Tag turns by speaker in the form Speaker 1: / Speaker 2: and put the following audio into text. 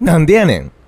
Speaker 1: No.